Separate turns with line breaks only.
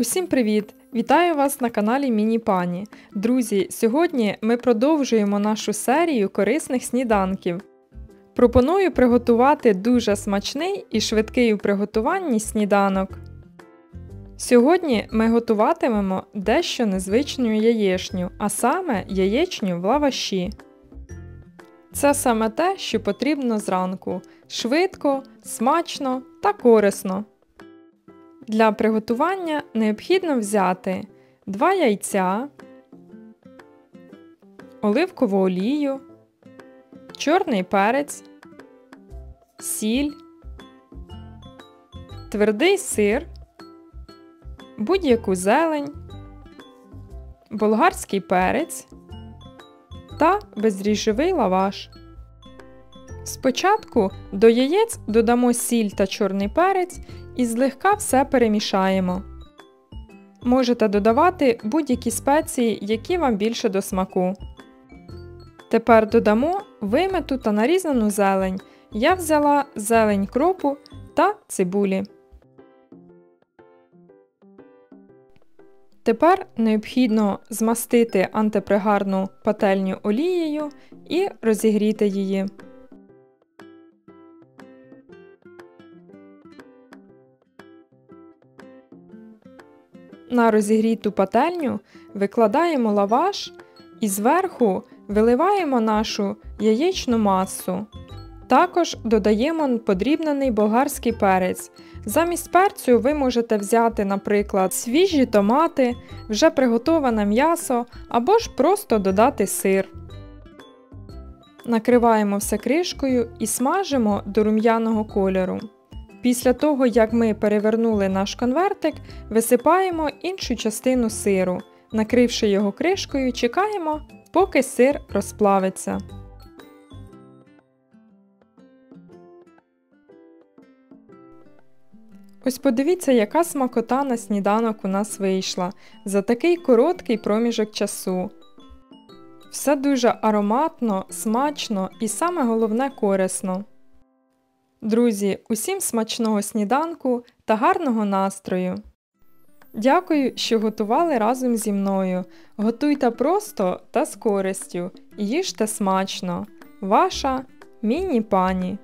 Усім привіт! Вітаю вас на каналі Міні Пані. Друзі, сьогодні ми продовжуємо нашу серію корисних сніданків. Пропоную приготувати дуже смачний і швидкий у приготуванні сніданок. Сьогодні ми готуватимемо дещо незвичну яєчню, а саме яєчню в лаваші. Це саме те, що потрібно зранку швидко, смачно та корисно. Для приготування необхідно взяти 2 яйця, оливкову олію, чорний перець, сіль, твердий сир, будь-яку зелень, болгарський перець та бездріжджовий лаваш. Спочатку до яєць додамо сіль та чорний перець і злегка все перемішаємо. Можете додавати будь-які спеції, які вам більше до смаку. Тепер додамо вимиту та нарізану зелень. Я взяла зелень кропу та цибулі. Тепер необхідно змастити антипригарну пательню олією і розігріти її. На розігріту пательню викладаємо лаваш і зверху виливаємо нашу яєчну масу. Також додаємо подрібнений болгарський перець. Замість перцю ви можете взяти, наприклад, свіжі томати, вже приготоване м'ясо або ж просто додати сир. Накриваємо все кришкою і смажимо до рум'яного кольору. Після того, як ми перевернули наш конвертик, висипаємо іншу частину сиру. Накривши його кришкою, чекаємо, поки сир розплавиться. Ось подивіться, яка смакота на сніданок у нас вийшла за такий короткий проміжок часу. Все дуже ароматно, смачно і саме головне корисно. Друзі, усім смачного сніданку та гарного настрою! Дякую, що готували разом зі мною. Готуйте просто та з користю. Їжте смачно. Ваша міні пані.